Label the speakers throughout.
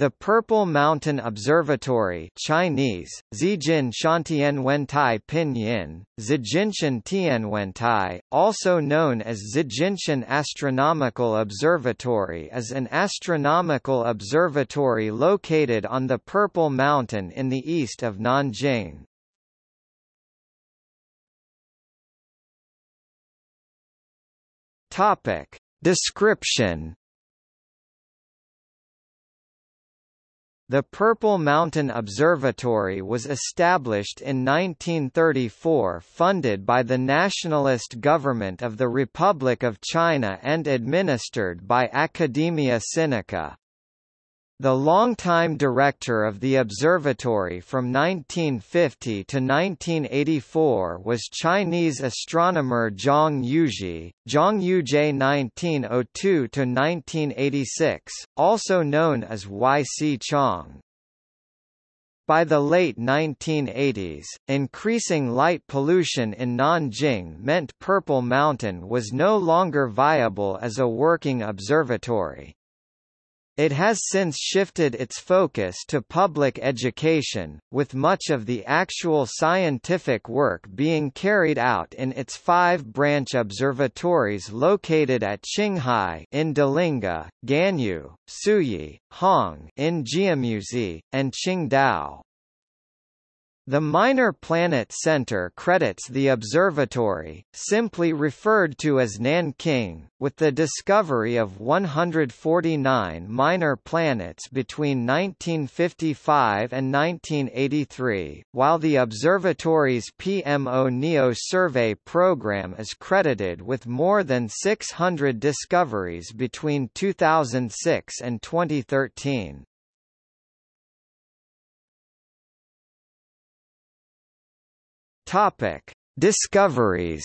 Speaker 1: The Purple Mountain Observatory Chinese, Zijin Shantianwentai Pinyin, Zijinshan Tianwentai, also known as Zijinshan Astronomical Observatory is an astronomical observatory located on the Purple Mountain in the east of Nanjing. Description The Purple Mountain Observatory was established in 1934 funded by the nationalist government of the Republic of China and administered by Academia Sinica. The longtime director of the observatory from 1950 to 1984 was Chinese astronomer Zhang Yuji, Zhang Yuzhe 1902–1986, also known as Y.C. Chang. By the late 1980s, increasing light pollution in Nanjing meant Purple Mountain was no longer viable as a working observatory. It has since shifted its focus to public education, with much of the actual scientific work being carried out in its five branch observatories located at Qinghai in Delingha, Ganyu, Xuyi, Hong in Jiamusi, and Qingdao. The Minor Planet Center credits the observatory, simply referred to as Nanking, with the discovery of 149 minor planets between 1955 and 1983, while the observatory's PMO NEO survey program is credited with more than 600 discoveries between 2006 and 2013. Topic: Discoveries.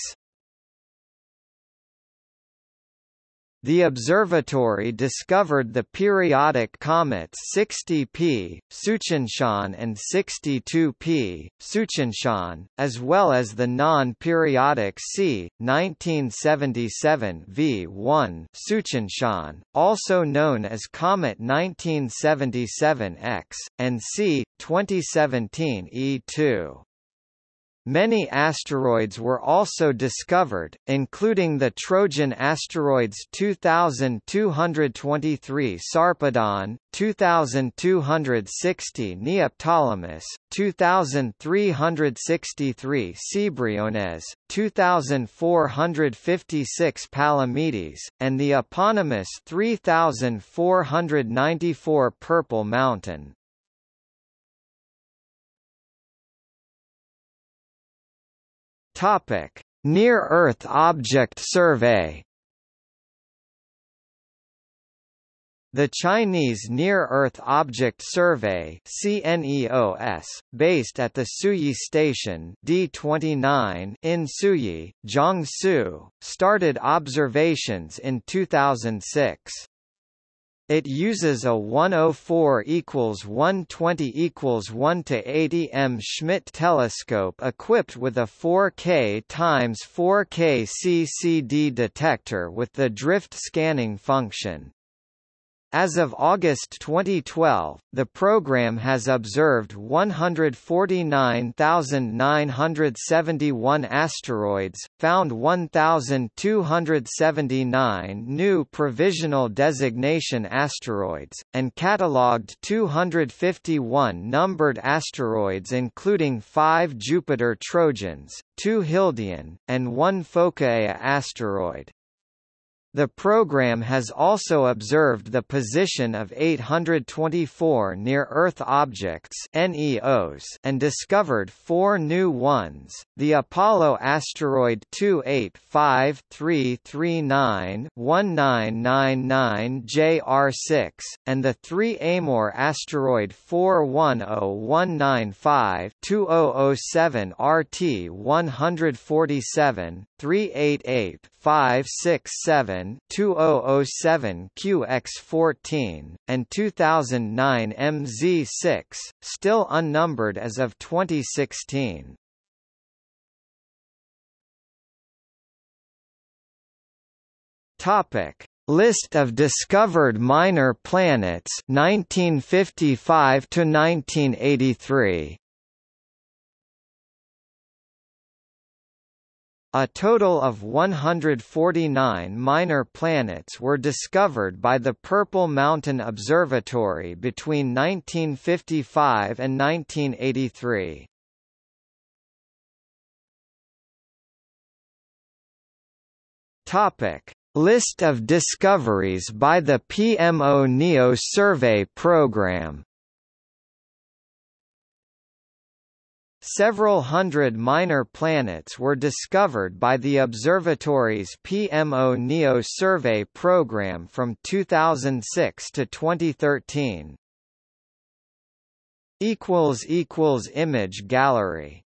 Speaker 1: The observatory discovered the periodic comets 60P, Tsuchinshan and 62P, Tsuchinshan, as well as the non-periodic C, 1977 V1 Tsuchinshan, also known as Comet 1977X, and C, 2017 E2. Many asteroids were also discovered, including the Trojan asteroids 2223 Sarpedon, 2260 Neoptolemus, 2363 Cebriones, 2456 Palamedes, and the eponymous 3494 Purple Mountain. Topic: Near-Earth Object Survey. The Chinese Near-Earth Object Survey (CNEOS), based at the Xuyi Station D29 in Xuyi, Jiangsu, started observations in 2006. It uses a 104 equals 120 equals 1 to 80 m Schmidt telescope equipped with a 4K times 4K CCD detector with the drift scanning function. As of August 2012, the program has observed 149,971 asteroids, found 1,279 new provisional designation asteroids, and catalogued 251 numbered asteroids including five Jupiter Trojans, two Hildian, and one Phocaea asteroid. The program has also observed the position of 824 near-Earth objects (NEOs) and discovered four new ones: the Apollo asteroid 285339-1999 JR6 and the 3 Amor asteroid 410195-2007 RT 147 388 567 2007 QX14, and 2009 MZ6, still unnumbered as of 2016. Topic: List of discovered minor planets 1955 to 1983 A total of 149 minor planets were discovered by the Purple Mountain Observatory between 1955 and 1983. Topic: List of discoveries by the PMO NEO survey program. Several hundred minor planets were discovered by the observatory's PMO NEO survey program from 2006 to 2013. Image gallery